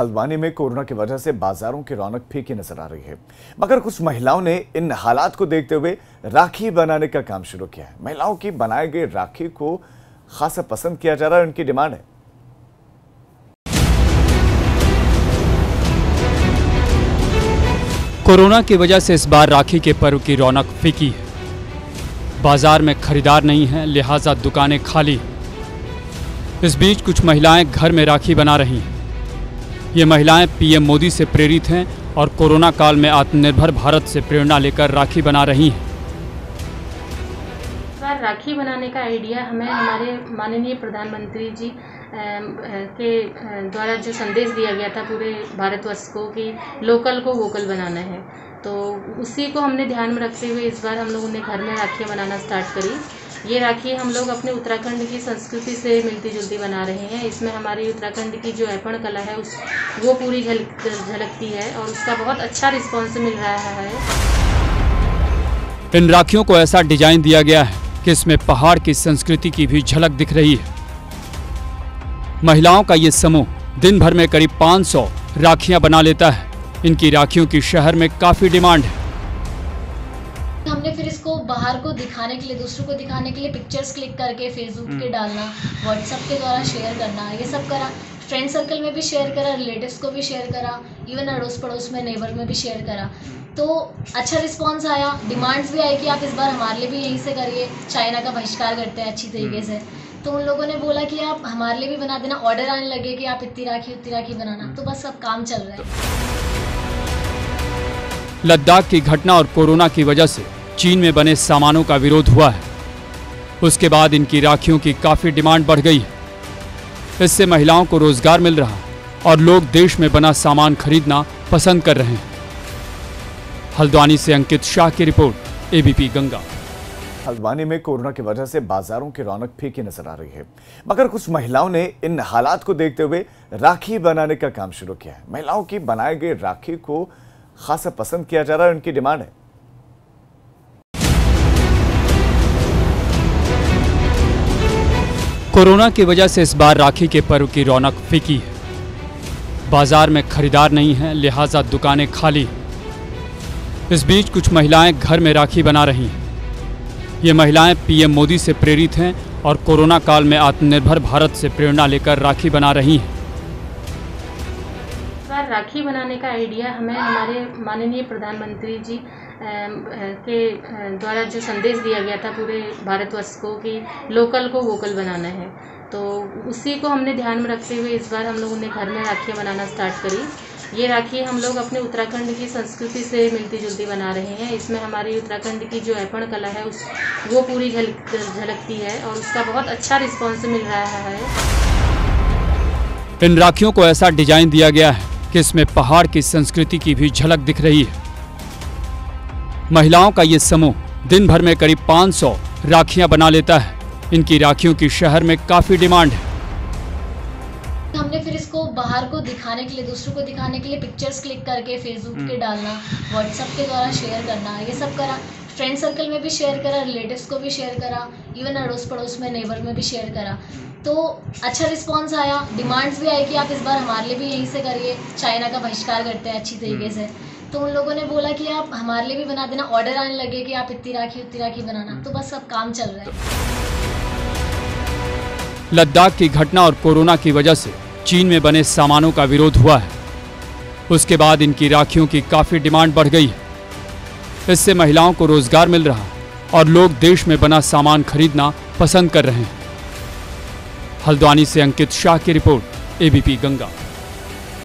हल्द्वानी में कोरोना की वजह से बाजारों की रौनक फीकी नज़र आ रही है। मगर कुछ महिलाओं ने इन हालात को देखते हुए राखी बनाने का काम शुरू किया है। महिलाओं की बनाए गए राखी को खासा पसंद किया जा रहा है, उनकी डिमांड है। कोरोना की वजह से इस बार राखी के पर्व की रौनक फीकी है। बाज़ार में खरीदार नहीं है, लिहाजा दुकानें खाली इस बीच कुछ महिलाएँ घर में राखी बना रही हैं। ये महिलाएँ पीएम मोदी से प्रेरित हैं और कोरोना काल में आत्मनिर्भर भारत से प्रेरणा लेकर राखी बना रही हैं। बार राखी बनाने का आइडिया हमें हमारे माननीय प्रधानमंत्री जी के द्वारा जो संदेश दिया गया था पूरे भारतवर्ष को कि लोकल को वोकल बनाना है। तो उसी को हमने ध्यान में रखते हुए इस बार हम लोगों ने घर में राखियाँ बनाना स्टार्ट करी। ये राखी हम लोग अपने उत्तराखंड की संस्कृति से मिलती जुलती बना रहे हैं। इसमें हमारी उत्तराखंड की जो ऐपण कला है, उस, वो पूरी झलक झलकती है और उसका बहुत अच्छा रिस्पॉन्स मिल रहा है। इन राखियों को ऐसा डिज़ाइन दिया गया है कि इसमें पहाड़ की संस्कृति की भी झलक दिख रही है। महिलाओं का ये समूह दिन भर में करीब 500 राखियाँ बना लेता है। इनकी राखियों की शहर में काफ़ी डिमांड है। हमने फिर इसको बाहर को दिखाने के लिए दूसरों को दिखाने के लिए पिक्चर्स क्लिक करके फेसबुक पे डालना व्हाट्सएप के द्वारा शेयर करना ये सब करा। फ्रेंड सर्कल में भी शेयर करा रिलेटिव्स को भी शेयर करा इवन अड़ोस पड़ोस में नेबर में भी शेयर करा। तो अच्छा रिस्पॉन्स आया डिमांड्स भी आई कि आप इस बार हमारे लिए भी यहीं से करिए चाइना का बहिष्कार करते हैं अच्छी तरीके से। तो उन लोगों ने बोला कि आप हमारे लिए भी बना देना ऑर्डर आने लगे कि आप इतनी राखी उतनी राखी बनाना। तो बस अब काम चल रहा है। लद्दाख की घटना और कोरोना की वजह से चीन में बने सामानों का विरोध हुआ है। उसके बाद इनकी राखियों की काफ़ी डिमांड बढ़ गई है। इससे महिलाओं को रोज़गार मिल रहा है और लोग देश में बना सामान खरीदना पसंद कर रहे हैं। हल्द्वानी से अंकित शाह की रिपोर्ट एबीपी गंगा। हल्द्वानी में कोरोना की वजह से बाजारों की रौनक फीकी नज़र आ रही है। मगर कुछ महिलाओं ने इन हालात को देखते हुए राखी बनाने का काम शुरू किया है। महिलाओं की बनाए गए राखी को खासा पसंद किया जा रहा है, उनकी डिमांड है। कोरोना की वजह से इस बार राखी के पर्व की रौनक फीकी है। बाज़ार में खरीदार नहीं है, लिहाजा दुकानें खाली इस बीच कुछ महिलाएँ घर में राखी बना रही हैं। ये महिलाएँ पीएम मोदी से प्रेरित हैं और कोरोना काल में आत्मनिर्भर भारत से प्रेरणा लेकर राखी बना रही हैं। राखी बनाने का आइडिया हमें हमारे माननीय प्रधानमंत्री जी के द्वारा जो संदेश दिया गया था पूरे भारतवर्ष को कि लोकल को वोकल बनाना है। तो उसी को हमने ध्यान में रखते हुए इस बार हम लोगों ने घर में राखियाँ बनाना स्टार्ट करी। ये राखी हम लोग अपने उत्तराखंड की संस्कृति से मिलती जुलती बना रहे हैं। इसमें हमारी उत्तराखंड की जो ऐपण कला है, उस, वो पूरी झलक झलकती है और उसका बहुत अच्छा रिस्पॉन्स मिल रहा है। इन राखियों को ऐसा डिज़ाइन दिया गया है कि इसमें पहाड़ की संस्कृति की भी झलक दिख रही है। महिलाओं का ये समूह दिन भर में करीब 500 राखियाँ बना लेता है। इनकी राखियों की शहर में काफ़ी डिमांड है। हमने फिर इसको बाहर को दिखाने के लिए दूसरों को दिखाने के लिए पिक्चर्स क्लिक करके फेसबुक पे डालना व्हाट्सएप के द्वारा शेयर करना ये सब करा। फ्रेंड सर्कल में भी शेयर करा रिलेटिव्स को भी शेयर करा इवन अड़ोस पड़ोस में नेबर में भी शेयर करा। तो अच्छा रिस्पांस आया डिमांड्स भी आई कि आप इस बार हमारे लिए भी यहीं से करिए चाइना का बहिष्कार करते हैं अच्छी तरीके से। तो उन लोगों ने बोला कि आप हमारे लिए भी बना देना ऑर्डर आने लगे कि आप इतनी राखी उतनी राखी बनाना। तो बस अब काम चल रहा है। लद्दाख की घटना और कोरोना की वजह से चीन में बने सामानों का विरोध हुआ है। उसके बाद इनकी राखियों की काफ़ी डिमांड बढ़ गई है। इससे महिलाओं को रोज़गार मिल रहा है और लोग देश में बना सामान खरीदना पसंद कर रहे हैं। हल्द्वानी से अंकित शाह की रिपोर्ट एबीपी गंगा।